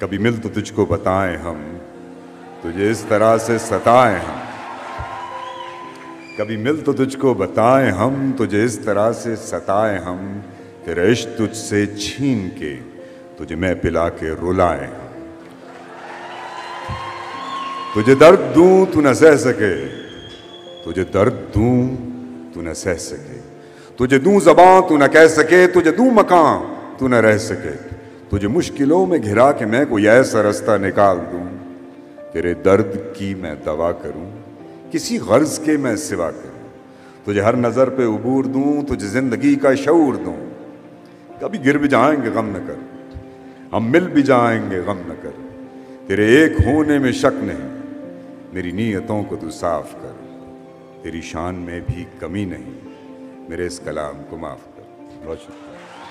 कभी मिल तो तुझको बताएँ हम तुझे इस तरह से सताएँ हम। कभी मिल तो तुझको बताएँ हम तुझे इस तरह से सताएँ हम कि रेश तुझसे छीन के तुझे मैं पिला के रुलाएँ तुझे दर्द दूँ तू न सह सके, तुझे दर्द दूँ तू न सह सके, तुझे दूँ जबां तू न कह सके, तुझे दूँ मकान तू न रह सके। तुझे मुश्किलों में घिरा के मैं कोई ऐसा रास्ता निकाल दूँ, तेरे दर्द की मैं दवा करूँ, किसी गर्ज के मैं सिवा करूँ। तुझे हर नज़र पे उबूर दूँ, तुझे ज़िंदगी का शऊर दूँ। कभी गिर भी जाएँगे, गम न कर। हम मिल भी जाएँगे, गम न कर। तेरे एक होने में शक नहीं, मेरी नीयतों को तू साफ़ कर। तेरी शान में भी कमी नहीं, मेरे इस कलाम को माफ़ कर। बहुत शुक्रिया।